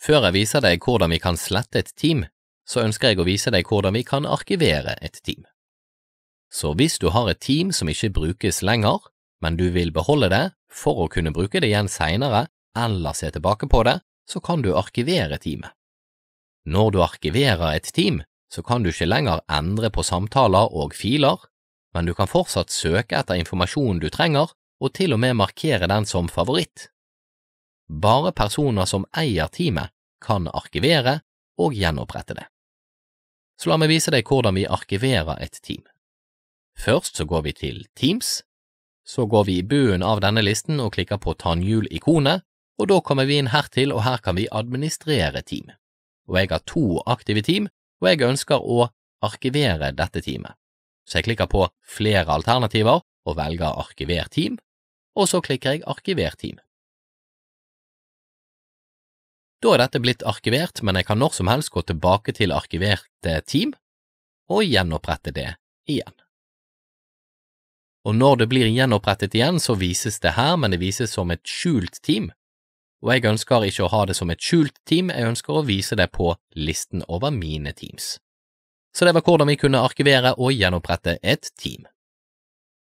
Før jeg viser deg hvordan vi kan slette et team, så ønsker jeg å vise deg hvordan vi kan arkivere et team. Så hvis du har et team som ikke brukes lenger, men du vil beholde det for å kunne bruke det igjen seinere eller se tilbake på det, så kan du arkivere teamet. Når du arkiverer et team, så kan du ikke lenger endre på samtaler og filer, men du kan fortsatt søke etter informasjonen du trenger og til og med markere den som favoritt. Bare personer som eier teamet, kan arkivere og gjenopprette det. Så la meg vise deg hvordan vi arkiverer et team. Først så går vi til Teams, så går vi i bunnen av denne listen og klikker på tannhjul-ikonet, og da kommer vi inn hertil, og her kan vi administrere team. Og jeg har to aktive team, og jeg ønsker å arkivere dette teamet. Så jeg klikker på Flere alternativer og velger Arkiver team, og så klikker jeg Arkiver team. Da er dette blitt arkivert, men jeg kan når som helst gå tilbake til arkiverte team og gjenopprette det igjen. Og når det blir gjenopprettet igjen, så vises det her, men det vises som et skjult team, og jeg ønsker ikke å ha det som et skjult team, jeg ønsker å vise det på listen over mine teams. Så det var hvordan vi kunne arkivere og gjenopprette et team.